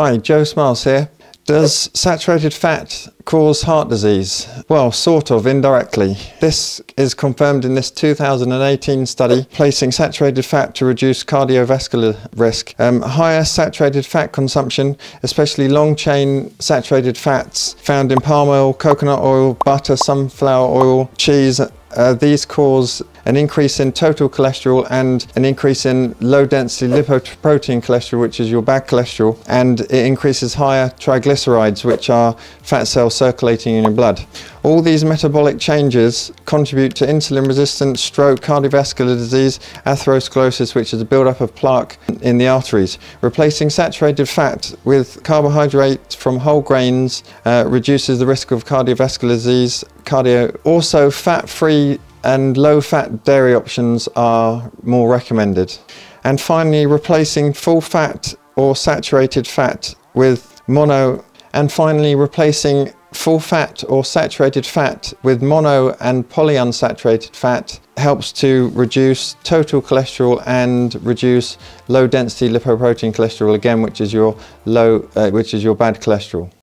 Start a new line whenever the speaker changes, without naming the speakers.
Hi, Joe Smiles here. Does saturated fat cause heart disease? Well, sort of, indirectly. This is confirmed in this 2018 study placing saturated fat to reduce cardiovascular risk. Um, higher saturated fat consumption, especially long chain saturated fats found in palm oil, coconut oil, butter, sunflower oil, cheese, uh, these cause an increase in total cholesterol and an increase in low density lipoprotein cholesterol, which is your bad cholesterol, and it increases higher triglycerides, which are fat cells circulating in your blood. All these metabolic changes contribute to insulin resistance, stroke, cardiovascular disease, atherosclerosis, which is a buildup of plaque in the arteries. Replacing saturated fat with carbohydrate from whole grains uh, reduces the risk of cardiovascular disease, cardio. Also, fat-free and low-fat dairy options are more recommended. And finally, replacing full fat or saturated fat with mono and finally replacing full fat or saturated fat with mono and polyunsaturated fat helps to reduce total cholesterol and reduce low density lipoprotein cholesterol again which is your low uh, which is your bad cholesterol